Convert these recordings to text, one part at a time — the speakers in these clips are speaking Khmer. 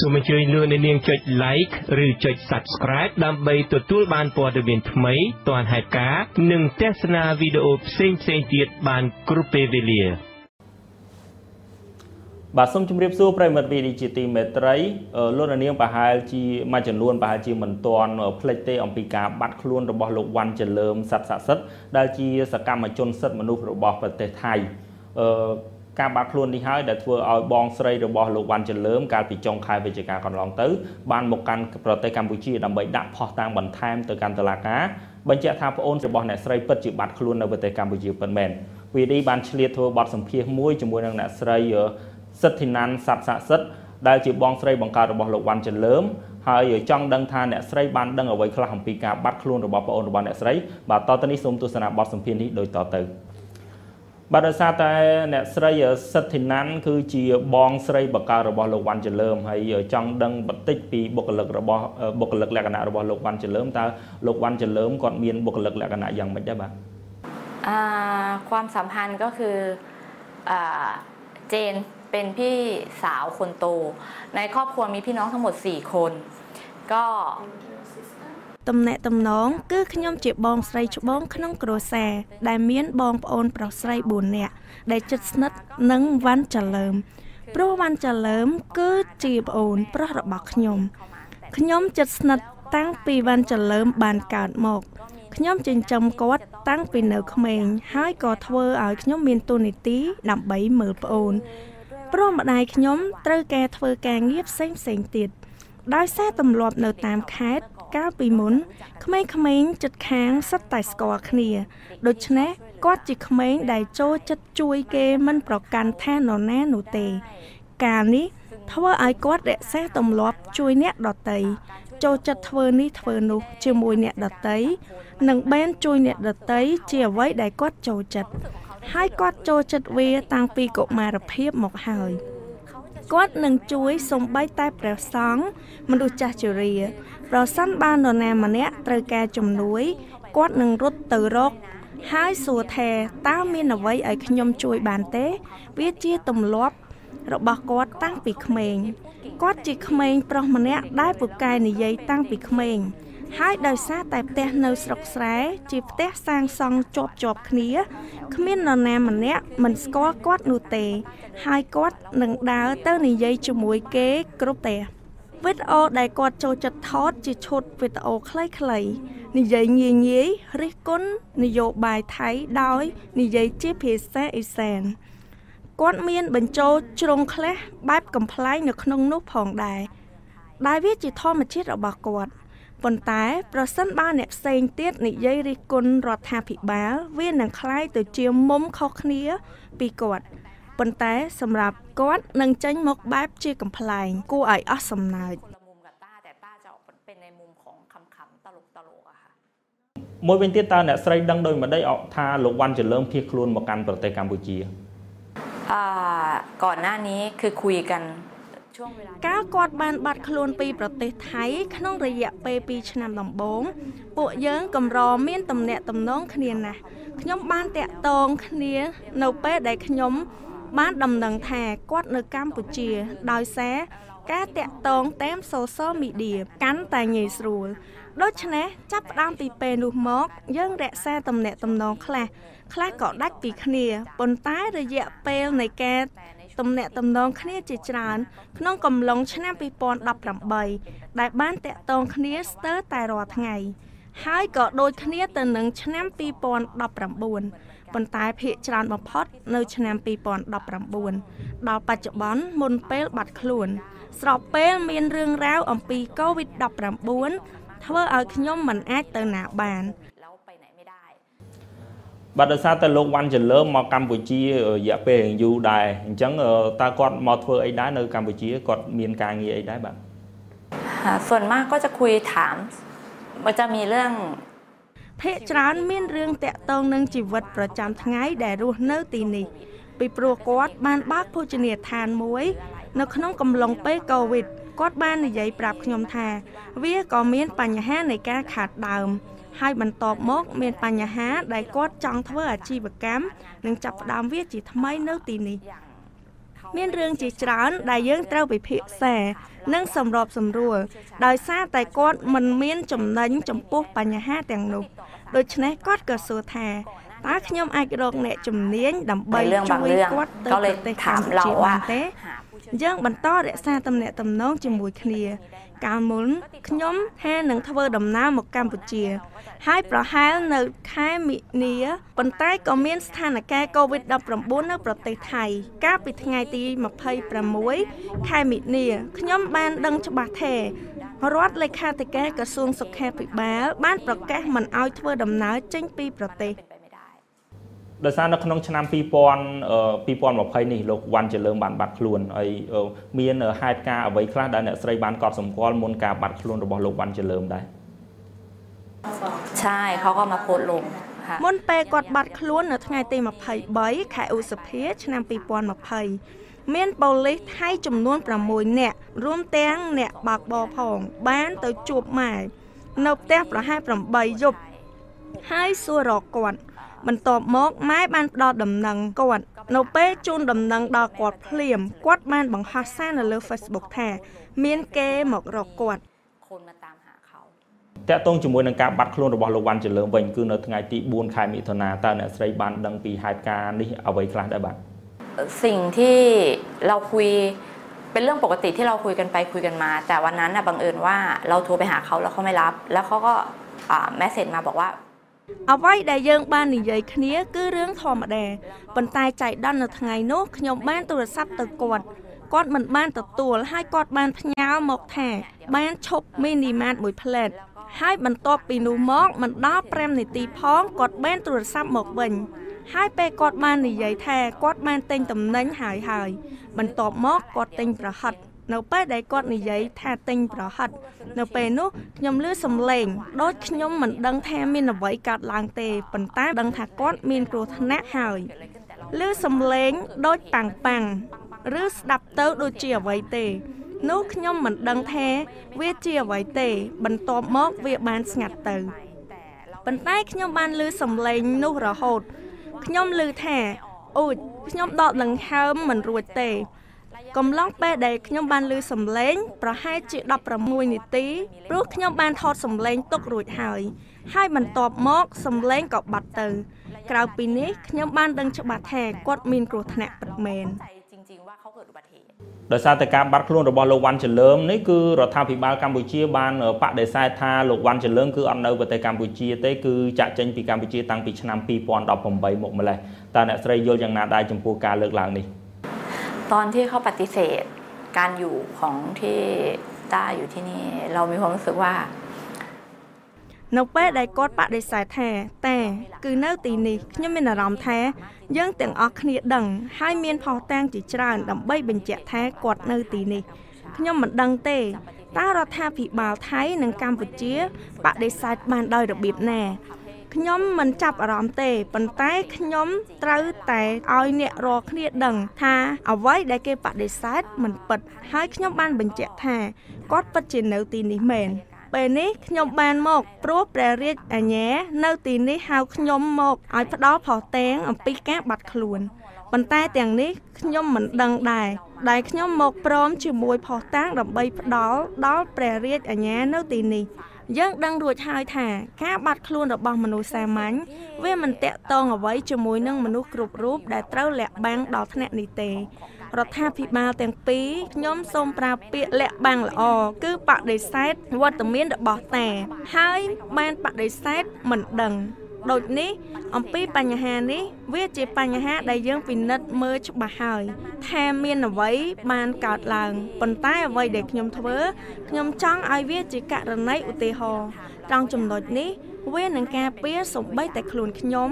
សូមអញ្ជើញលោកអ្នកនាងចុច like ឬចុច subscribe ដើម្បីទទួលបានព័ត៌មានថ្មីទាន់ហេតុការណ៍និងទស្សនាវីដេអូផ្សេងៗទៀតបានគ្រប់ពេលវេលាបាទសូមជម្រាបសួរប្រិមិត្តវីឌីជាទីមេត្រីលោកនាងប្រហែលជាមួយចំនួនប្រហែលជាមិនទាន់ភ្លេចទេអំពីការបាត់ខ្លួនរបស់លោកវ៉ាន់ចលើមសັດស័ក្តិសិទ្ធដែលជាសកម្មជនសិទ្ធិមនុស្សរបស់ប្រទេសថៃអឺ ការបាត់ខ្លួននេះហើយដែលធ្វើឲ្យបងស្រីរបស់លោកវ៉ាន់ចលើមកាលពីចុងខែវិច្ឆិកាកន្លងទៅបានមកកាន់ប្រទេសកម្ពុជាដើម្បីដាក់ផុសតាំងបន្ថែមទៅកាន់តុលាការបញ្ជាក់ថាប្អូនរបស់អ្នកស្រីពិតជាបាត់ខ្លួននៅប្រទេសកម្ពុជាពិតមែនវីឌីបានឆ្លៀតធ្វើបទសម្ភាសន៍មួយជាមួយនឹងអ្នកស្រីសិទ្ធិណានស័ព្ទស័ក្តិសិទ្ធដែលជាបងស្រីបង្កើតរបស់លោកវ៉ាន់ចលើមហើយចង់ដឹងថាអ្នកស្រីបានដឹងអ្វីខ្លះអំពីការបាត់ខ្លួនរបស់ប្អូនរបស់អ្នកស្រីបាទតទៅនេះសូមទស្សនាបទសម្ភាសន៍នេះដូចតទៅ បាទដោយសារតែអ្នកស្រីសិទ្ធិណាន់គឺជាបងស្រីបកកើតរបស់លោកវ៉ាន់ចលើមហើយចង់ដឹងបន្តិចពីបុគ្គលិករបស់បុគ្គលិកលក្ខណៈរបស់លោកវ៉ាន់ចលើមតើលោកវ៉ាន់ចលើមគាត់មានបុគ្គលិកលក្ខណៈយ៉ាងម៉េចដែរបាទអាความสัมพันธ์ก็คืออ่าเจนเป็นพี่สาวคนโต ในครอบครัวมีพี่น้องทั้งหมด4คนก็ តំណែងតំណងគឺខ្ញុំជាបងស្រីច្បងក្នុងគ្រួសារដែលមានបងប្អូនប្រុសស្រី4នាក់ដែលជិតស្និទ្ធនឹងវ៉ាន់ចលើមព្រោះវ៉ាន់ចលើមគឺជាប្អូនប្រុសរបស់ខ្ញុំខ្ញុំជិតស្និទ្ធតាំងពីវ៉ាន់ចលើមបានកើតមកខ្ញុំចិញ្ចឹមគាត់តាំងពីនៅក្មេងហើយក៏ធ្វើឲ្យខ្ញុំមានទូនីតិដើម្បីមើលប្អូនព្រោះម្ដាយខ្ញុំត្រូវការធ្វើការងារផ្សេងផ្សេងទៀតដោយសារទម្លាប់នៅតាមខេត្ត កាលពីមុនក្មេងៗចិត្តខាងសិតតែស្គាល់គ្នា ដូច្នេះគាត់ជាក្មេងដែលចូលចិត្តជួយគេមិនប្រកាន់ថានរណានោះទេ កាលនេះធ្វើឲ្យគាត់រក្សាទម្លាប់ជួយអ្នកដតីចូលចិត្តធ្វើនេះធ្វើនោះជាមួយអ្នកដតីនិងបែនជួយអ្នកដតីជាអ្វីដែលគាត់ចូលចិត្តហើយគាត់ចូលចិត្តវាតាំងពីកុមារភាពមកហើយ គាត់នឹងជួយសំបីតែព្រះសង្ឃមនុស្សចាស់ជរាប្រសិនបាននរណាម្នាក់ត្រូវការជំនួយគាត់នឹងរត់ទៅរកហើយសួរថាតើមានអ្វីឲ្យខ្ញុំជួយបានទេ វាជាទម្លាប់របស់គាត់តាំងពីក្មេងគាត់ជាក្មេងប្រុសម្នាក់ដែលពូកែនិយាយតាំងពីក្មេង ហើយដោយសារតែផ្ទះនៅស្រុកស្រែជាផ្ទះសាងសង់ជាប់ជាប់គ្នាគ្មាននរណាម្នាក់មិនស្គាល់គាត់នោះទេ ហើយគាត់នឹងដើរទៅនិយាយជាមួយគេគ្រប់ផ្ទះវីដេអូដែលគាត់ចូលចិត្តថតជាឈុតវីដេអូខ្លីៗនិយាយងាយងាយរិះគន់នយោបាយថៃដោយនិយាយជាភាសាអ៊ីសានគាត់មានបញ្ចូលជ្រុងខ្លះបែបកំ pl ែងនៅក្នុងនោះផងដែរដែលវាជាធម្មជាតិរបស់គាត់ ប៉ុន្តែប្រសិនបើអ្នកផ្សេងទៀតនិយាយរិះគន់រដ្ឋាភិបាលវានឹងคล้ายទៅជាមុំខុសគ្នាពីគាត់ប៉ុន្តែសម្រាប់គាត់នឹងចេញមកបែបជាកំ pl ែងគួរឲ្យអស់សំណើចមួយវិញទៀតតើអ្នកស្រីដឹងដោយម្ដេចថាលោកវ៉ាន់ចលើមភៀសខ្លួនមកកាន់ប្រទេសកម្ពុជាអឺก่อนหน้านี้คือคุยกัน កាលគាត់បានបាត់ខ្លួនពីប្រទេសថៃ ក្នុងរយៈពេល2ឆ្នាំដំបូងពួកយើងកម្រមានទំនាក់ទំនងគ្នាណាស់ខ្ញុំបានតាក់ទងគ្នានៅពេលដែលខ្ញុំបានដំណឹងថាគាត់នៅកម្ពុជា ដោយសារការតាក់ទងតាម social media កាន់តែងាយស្រួលដូច្នេះចាប់ផ្ដើមពីពេលនោះមក យើងរក្សាទំនាក់ទំនងខ្លះខ្លះក៏ដាច់ពីគ្នាប៉ុន្តែរយៈពេលនៃការ ទំនាក់ទំនងគ្នាជាច្រើន ក្នុងកំឡុងឆ្នាំ2018ដែលបានតាក់ទងគ្នាស្ទើរតែរាល់ថ្ងៃ ហើយក៏ដូចគ្នាទៅនឹងឆ្នាំ2019ប៉ុន្តែភាគច្រើនបំផុតនៅឆ្នាំ2019ដល់បច្ចុប្បន្នមុនពេលបាត់ខ្លួន ស្របពេលមានរឿងរ៉ាវអំពី COVID-19 ធ្វើឲ្យខ្ញុំមិនអាចទៅណាបាន បាទដោយសារតែលោកវ៉ាន់ចលើមកកម្ពុជារយៈពេលរៀងយូរដែរអញ្ចឹងតើគាត់មកធ្វើអីដែរនៅកម្ពុជាគាត់មានការងារអីដែរបាទส่วนมากก็จะคุยถามมันจะมีเรื่องភាគច្រើនមានរឿងតាក់ទងនឹងជីវិតប្រចាំថ្ងៃដែលរស់នៅទីនេះពីព្រោះគាត់បានបើកភោជនីយដ្ឋានមួយ នៅក្នុងកំឡុងពេលកូវីដគាត់បាននិយាយប្រាប់ខ្ញុំថា វាក៏មានបញ្ហានៃការខាតដើម ហើយបន្ទាប់មកមានបញ្ហាដែលគាត់ចង់ធ្វើអាជីវកម្មនិងចាប់ផ្ដើមវាជាថ្មីនៅទីនេះមានរឿងជាច្រើនដែលយើងត្រូវពិភាក្សានិងសម្របសម្រួលដោយសារតែគាត់មិនមានចំណេញចំពោះបញ្ហាទាំងនោះដូច្នេះគាត់ក៏សួរថាតើខ្ញុំអាចរកអ្នកជំនាញដើម្បីជួយគាត់ទៅប្រទេសកម្ពុជាបានទេ យើងបន្តរក្សាទំនាក់ទំនងជាមួយគ្នា កាលមុនខ្ញុំថានឹងធ្វើដំណើរមកកម្ពុជា ហើយប្រហែលនៅខែមិនិនាប៉ុន្តែក៏មានស្ថានភាព COVID-19 នៅប្រទេសថៃ កាលពីថ្ងៃទី26ខែមិនិនាខ្ញុំបានដឹងច្បាស់ថារដ្ឋលេខាធិការក្រសួងសុខាភិបាល បានប្រកាសមិនឲ្យធ្វើដំណើរចេញពីប្រទេស ដោយសារនៅក្នុងឆ្នាំ2000 2020នេះលោកវ៉ាន់ចលើមបានបាត់ខ្លួនហើយមានហេតុការណ៍អ្វីខ្លះដែលអ្នកស្រីបានកត់សម្គាល់មុនការបាត់ខ្លួនរបស់លោកវ៉ាន់ចលើមដែរใช่เขาก็มาโพสต์ลงមុនពេលគាត់បាត់ខ្លួននៅថ្ងៃទី23ខែឧសភាឆ្នាំ2020មានប៉ូលីសថៃចំនួន6នាក់រួមទាំងអ្នកបើកបរផង បានទៅជួបម៉ែនៅផ្ទះប្រហែល8យប់ហើយសួររកគាត់ มันตอบมกไม้บ้านดอดำนังกวดนเป้จูนดำนังดอกอดเพลียมกวัดมันบังฮัสแซนเลยเฟซบุ๊กแท้เมียนเกหมอกรอกวดคนมาตามหาเขาแต่ต้องจมวยดังการบัดคลุนระบาดโลวันจะเลิมเป็นคือในทางไอตีบูนขายมิถนาตาเนี่สไรบันดังปีหายการนี่เอาไว้คลาดได้บ้างสิ่งที่เราคุยเป็นเรื่องปกติที่เราคุยกันไปคุยกันมา แต่วันนั้นน่ะบังเอิญว่าเราโทรไปหาเขาแล้วเขาไม่รับ แล้วเขาก็แมสเซจมาบอกว่า អ្វីដែលយើងបាននិយាយគ្នាគឺរឿងធម្មតាប៉ុន្តែចៃដន្យនៅថ្ងៃនោះខ្ញុំបានទូរស័ព្ទទៅគាត់គាត់មិនបានទទួលហើយគាត់បានផ្ញើមកថាបានឈប់មីនីម៉ាតមួយផ្លែតហើយបន្ទាប់ពីនោះមកមិនដល់5នាទីផងគាត់បានទូរស័ព្ទមកវិញហើយពេលគាត់បាននិយាយថាគាត់បានទិញតំណែងហើយហើយបន្ទាប់មកគាត់ទិញប្រហិត នៅពេលដែលគាត់និយាយថាទិញប្រហិត នៅពេលនោះខ្ញុំលឺសំឡេងដូចខ្ញុំមិនដឹងថាមានអ្វីកើតឡើងទេប៉ុន្តែដឹងថាគាត់មានគ្រោះថ្នាក់ហើយលឺសំឡេងដូចប៉ាំងប៉ាំងឬស្ដាប់ទៅដូចជាអ្វីទេនោះខ្ញុំមិនដឹងថាវាជាអ្វីទេ បន្ទាប់មកវាបានស្ងាត់ទៅប៉ុន្តែខ្ញុំបានលឺសំឡេងនោះរហូតខ្ញុំលឺថាអូចខ្ញុំដកដង្ហើមមិនរួចទេ កំឡុងពេលដែលខ្ញុំបានឮសំឡេង ប្រហែលជា16នាទីព្រោះខ្ញុំបានថតសំឡេងទុករួចហើយ ហើយបន្ទាប់មកសំឡេងក៏បាត់ទៅ ក្រៅពីនេះខ្ញុំបានដឹងច្បាស់ថាគាត់មានគ្រោះថ្នាក់ពិតមែនដោយសារតែការបាត់ខ្លួនរបស់លោកវ៉ាន់ចលើមនេះគឺរដ្ឋាភិបាលកម្ពុជាបានបដិសេធថាលោកវ៉ាន់ចលើមគឺអត់នៅប្រទេសកម្ពុជាទេគឺចាក់ចេញពីកម្ពុជាតាំងពីឆ្នាំ2018មកម្លេះតើអ្នកស្រីយល់យ៉ាងណាដែរចំពោះការលើកឡើងនេះ ตอนที่เขาปฏิเสธการอยู่ของที่ต้าอยู่ที่นี่ เรามีความรู้สึกว่าនៅពេលដែលគាត់បដិសេធថាតែគឺនៅទីនេះខ្ញុំមានអារម្មណ៍ថាយើងទាំងអស់គ្នាដឹងហើយមានផុសតាងជាច្រើនដើម្បីបញ្ជាក់ថាគាត់នៅទីនេះខ្ញុំមិនដឹងទេតើរដ្ឋាភិបាលថៃនិងកម្ពុជាបដិសេធបានដោយរបៀបណា ខ្ញុំមិនចាប់អារម្មណ៍ទេប៉ុន្តែខ្ញុំត្រូវតែឲ្យអ្នករាល់គ្នាដឹងថាអ្វីដែលគេបដិសេធមិនពិតហើយខ្ញុំបានបញ្ជាក់ថាគាត់ពិតជានៅទីនេះមែនពេលនេះខ្ញុំបានមកព្រោះព្រះរាជអាជ្ញានៅទីនេះហៅខ្ញុំមកឲ្យផ្ដល់ផុសតាងអំពីការបាត់ខ្លួនប៉ុន្តែទាំងនេះខ្ញុំមិនដឹងដែរដែលខ្ញុំមកព្រមជាមួយផុសតាងដើម្បីផ្ដល់ដល់ព្រះរាជអាជ្ញានៅទីនេះ យើងដឹងរួចហើយថាការបាត់ខ្លួនរបស់មនុស្សសាមញ្ញវាមិនតាក់ទងអ្វីជាមួយនឹងមនុស្សគ្រប់រូបដែលត្រូវលាក់បាំងដល់ថ្នាក់នេះទេរដ្ឋាភិបាលទាំងពីរខ្ញុំសូមប្រើពាក្យលាក់បាំងល្អគឺបដិសេធវត្តមានរបស់តា ហើយបានបដិសេធមិនដឹង ដូចនេះអំពីបញ្ហានេះវាជាបញ្ហាដែលយើងពិនិត្យមើលច្បាស់ហើយថាមានអ្វីបានកើតឡើងប៉ុន្តែអ្វីដែលខ្ញុំធ្វើខ្ញុំចង់ឲ្យវាជាករណីឧទាហរណ៍ត្រង់ចំណុចនេះវានឹងការពារសំបីតែខ្លួនខ្ញុំ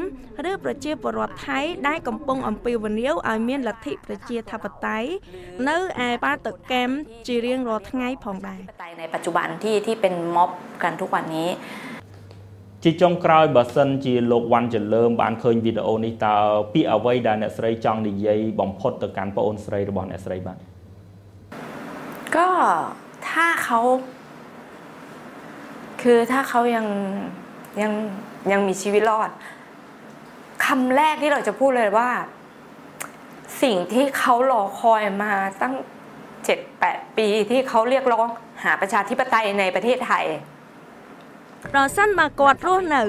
ឬប្រជាពលរដ្ឋថៃដែលកំពុងអំពាវនាវឲ្យមានលទ្ធិប្រជាធិបតេយ្យនៅឯបាតកម្មជារៀងរាល់ថ្ងៃផងដែរในปัจจุบันที่ที่เป็นม็อบกันทุกวันนี้ ជាចុងក្រោយបើសិនជាលោកវ៉ាន់ចលើមបានឃើញវីដេអូនេះតើពីអ្វីដែលអ្នកស្រីចង់និយាយបំផុតទៅកាន់ប្អូនស្រីរបស់អ្នកស្រីបាទก็ถ้าเขาคือถ้าเขายังยังยังมีชีวิตรอดคำแรกที่เราจะพูดเลยว่า สิ่งที่เขารอคอยมาตั้งเจ็ดแปดปีที่เขาเรียกร้องหาประชาธิปไตยในประเทศไทย ប្រសិនបើគាត់រស់នៅ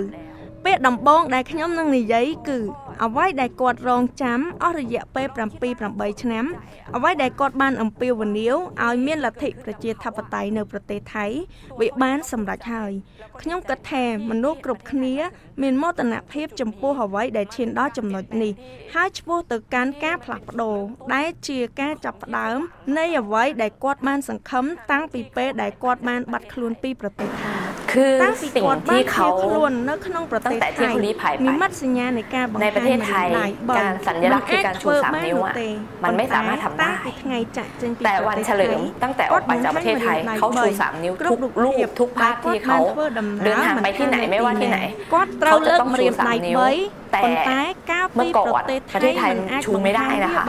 ពេលដំបូងដែលខ្ញុំនឹងនិយាយគឺអ្វីដែលគាត់រងចាំអស់រយៈពេល7 8ឆ្នាំអ្វីដែលគាត់បានអំពាវនាវឲ្យមានលទ្ធិប្រជាធិបតេយ្យនៅប្រទេសថៃវាបានសម្រេចហើយខ្ញុំគិតថាមនុស្សគ្រប់គ្នា មានមោទនភាពចំពោះអ្វីដែលឈានដល់ចំណុចនេះហើយឆ្ពោះទៅកាន់ការផ្លាស់ប្ដូរដែលជាការចាប់ផ្ដើមនៃអ្វីដែលគាត់បានសង្ឃឹមតាំងពីពេលដែលគាត់បានបាត់ខ្លួនពីប្រទេសថៃ คือสิ่งที่เขาตั้งแต่ที่คุณลี้ภัยไปในประเทศไทยการสัญลักษณ์คือการชูสามนิ้วมันไม่สามารถทำได้ แต่วันเฉลิมตั้งแต่ออกไปจากประเทศไทยเขาชูสามนิ้วทุกรูปทุกภาพที่เขาเดินทางไปที่ไหนไม่ว่าที่ไหนเขาจะต้องชูสามนิ้วแต่เมื่อก่อนประเทศไทยชูไม่ได้นะคะ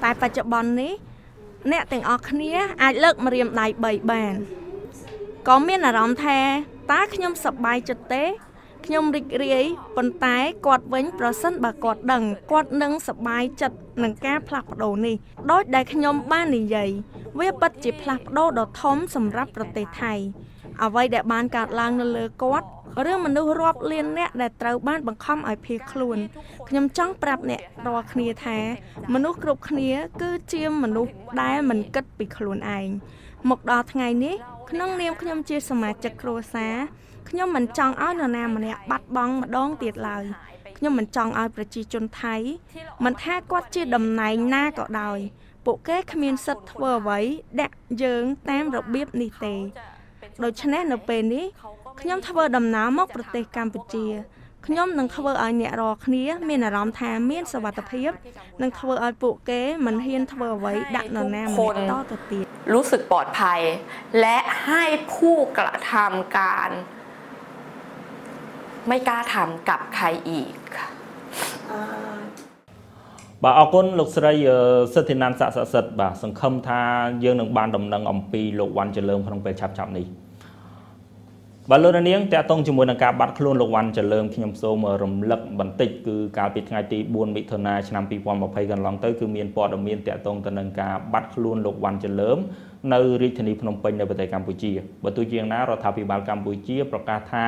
แต่ปัจจุบันนี้เนี่ยต่งออกเนี้ยอาจเลิกมาเรียมไายใบแบน ក៏មានអារម្មណ៍ថាតើខ្ញុំសប្បាយចិត្តទេខ្ញុំរីករាយប៉ុន្តែគាត់វិញប្រសិនបើគាត់ដឹងគាត់នឹងសប្បាយចិត្តនឹងការផ្លាស់ប្ដូរនេះដោយដែលខ្ញុំបាននិយាយវាពិតជាផ្លាស់ប្ដូរដ៏ធំសម្រាប់ប្រទេសថៃអ្វីដែលបានកើតឡើងនៅលើគាត់រឿងមនុស្សរាប់លានអ្នកដែលត្រូវបានបង្ខំឲ្យភៀសខ្លួនខ្ញុំចង់ប្រាប់អ្នករាល់គ្នាថា មនុស្សគ្រប់គ្នា គឺជាមនុស្សដែលមិនគិតពីខ្លួនឯងមកដល់ថ្ងៃនេះ ក្នុងនាមខ្ញុំជាសមាជិកគ្រួសារខ្ញុំមិនចង់ឲ្យនរណាម្នាក់បាត់បង់ម្ដងទៀតឡើយខ្ញុំមិនចង់ឲ្យប្រជាជនថៃមិនថាគាត់ជាតំណែងណាក៏ដោយពួកគេគ្មានសិទ្ធិធ្វើអ្វីដាក់យើងតាមរបៀបនេះទេដូច្នេះនៅពេលនេះខ្ញុំធ្វើដំណើរមកប្រទេសកម្ពុជា ខ្ញុំនឹងធ្វើឲ្យអ្នករាល់គ្នាមានអារម្មណ៍ថាមានសុវត្ថិភាពនិងធ្វើឲ្យពួកគេមិនហ៊ានធ្វើអ្វីដាក់នរណាម្នាក់តទៅទៀត รู้สึกปลอดภัย และให้ผู้กระทำการ ไม่กล้าทำกับใครอีกค่ะ បាទអរគុណលោកស្រីអឺសិទ្ធិណានស័ក្តិសិទ្ធិបាទសង្ឃឹមថាយើងនឹងបានដំណឹងអំពីលោកវ៉ាន់ចលឹមក្នុងពេលឆាប់ឆាប់នេះ បាទលោកនាងតកតងជាមួយនឹងការបាត់ខ្លួនលោកវ៉ាន់ចលឹមខ្ញុំសូមរំលឹកបន្តិចគឺកាលពីថ្ងៃទី4មិថុនាឆ្នាំ2020កន្លងទៅគឺមានព័ត៌មានតកតងទៅនឹងការបាត់ខ្លួនលោកវ៉ាន់ចលឹមនៅរាជធានីភ្នំពេញនៅប្រទេសកម្ពុជាបើទោះជាយ៉ាងណារដ្ឋាភិបាលកម្ពុជាប្រកាសថា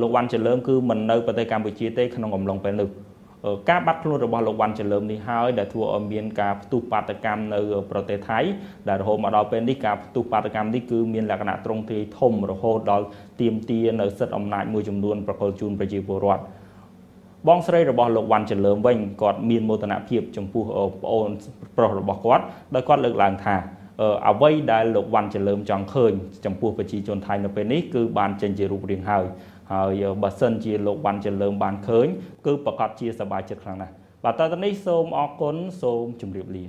លោកវ៉ាន់ចលឹមគឺមិននៅប្រទេសកម្ពុជាទេក្នុងអំឡុងពេលនោះ ការបាត់ខ្លួនរបស់លោកវ៉ាន់ចលឹមនេះហើយដែលធ្វើឲ្យមានការផ្ទុះបាតកម្មនៅប្រទេសថៃដែលរហូតមកដល់ពេលនេះការផ្ទុះបាតកម្មនេះគឺមានលក្ខណៈត្រង់ទ្រាយធំរហូតដល់ទាមទារនៅសិទ្ធិអំណាចមួយចំនួនប្រកល់ជូនប្រជាពលរដ្ឋបងស្រីរបស់លោកវ៉ាន់ចលឹមវិញគាត់មានមោទនភាពចំពោះប្អូនប្រុសរបស់គាត់ដោយគាត់លើកឡើងថាអ្វីដែលលោកវ៉ាន់ចលឹមចង់ឃើញចំពោះប្រជាជនថៃនៅពេលនេះគឺបានចេញជារូបរាងហើយ ហើយបើសិនជាលោកវ៉ាន់ចលើមបានឃើញគឺប្រកាសជាសប្បាយចិត្តខ្លាំងណាស់បាទតើតនេះសូមអរគុណសូមជម្រាបលា